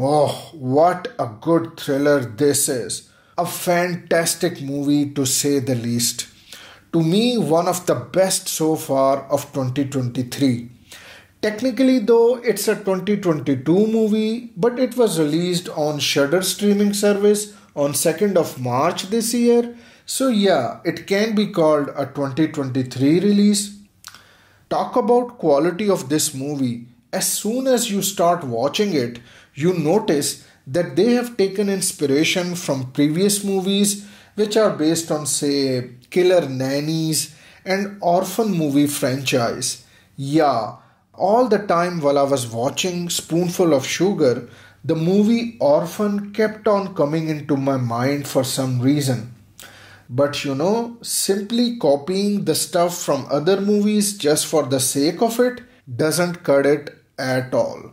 Oh, what a good thriller this is! A fantastic movie to say the least. To me, one of the best so far of 2023. Technically, though, it's a 2022 movie, but it was released on Shudder streaming service on 2nd of March this year. So, yeah, it can be called a 2023 release. Talk about quality of this movie. As soon as you start watching it, you notice that they have taken inspiration from previous movies which are based on, say, Killer Nannies and Orphan movie franchise. Yeah, all the time while I was watching Spoonful of Sugar, the movie Orphan kept on coming into my mind for some reason. But you know, simply copying the stuff from other movies just for the sake of it doesn't cut it at all.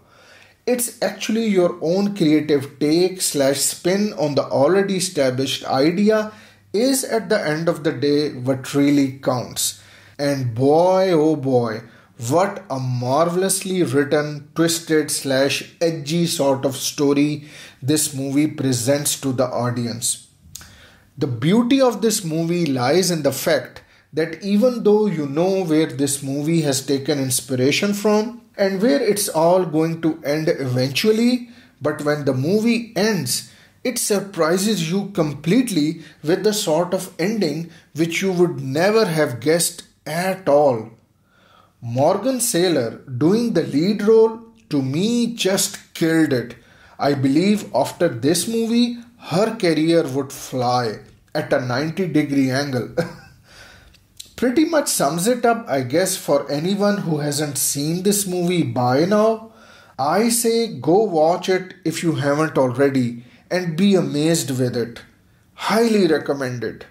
It's actually your own creative take slash spin on the already established idea is at the end of the day what really counts. And boy oh boy, what a marvelously written, twisted slash edgy sort of story this movie presents to the audience. The beauty of this movie lies in the fact that even though you know where this movie has taken inspiration from and where it's all going to end eventually, but when the movie ends, it surprises you completely with the sort of ending which you would never have guessed at all. Morgan Saylor doing the lead role to me just killed it. I believe after this movie, her career would fly at a 90 degree angle. Pretty much sums it up, I guess, for anyone who hasn't seen this movie by now. I say go watch it if you haven't already and be amazed with it. Highly recommended.